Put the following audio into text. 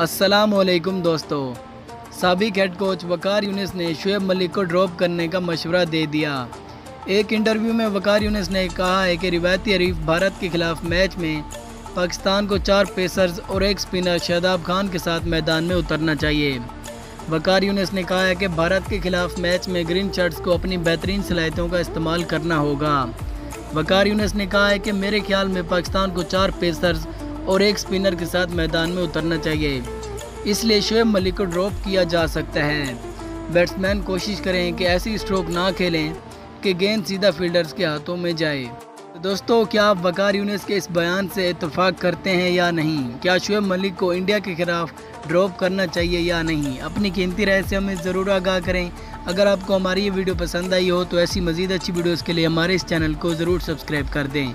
असलकुम दोस्तों। सबक हेड कोच वकार यूनिस ने शुएब मलिक को ड्रॉप करने का मशवरा दे दिया। एक इंटरव्यू में वकार यूनिस ने कहा है कि रिवायती हरीफ भारत के खिलाफ मैच में पाकिस्तान को चार पेसर्स और एक स्पिनर शहदाब खान के साथ मैदान में उतरना चाहिए। वकार यूनिस ने कहा है कि भारत के खिलाफ मैच में ग्रीन शर्ट्स को अपनी बेहतरीन सलाहियतों का इस्तेमाल करना होगा। वकार यूनिस ने कहा है कि मेरे ख्याल में पाकिस्तान को चार पेसर्स और एक स्पिनर के साथ मैदान में उतरना चाहिए। इसलिए शुएब मलिक को ड्रॉप किया जा सकता है। बैट्समैन कोशिश करें कि ऐसी स्ट्रोक ना खेलें कि गेंद सीधा फील्डर्स के हाथों में जाए। तो दोस्तों, क्या आप वकार यूनिस के इस बयान से इतफाक़ करते हैं या नहीं? क्या शुएब मलिक को इंडिया के खिलाफ ड्रॉप करना चाहिए या नहीं? अपनी कीमती राय से हमें ज़रूर आगाह करें। अगर आपको हमारी ये वीडियो पसंद आई हो तो ऐसी मज़ीद अच्छी वीडियोज़ के लिए हमारे इस चैनल को ज़रूर सब्सक्राइब कर दें।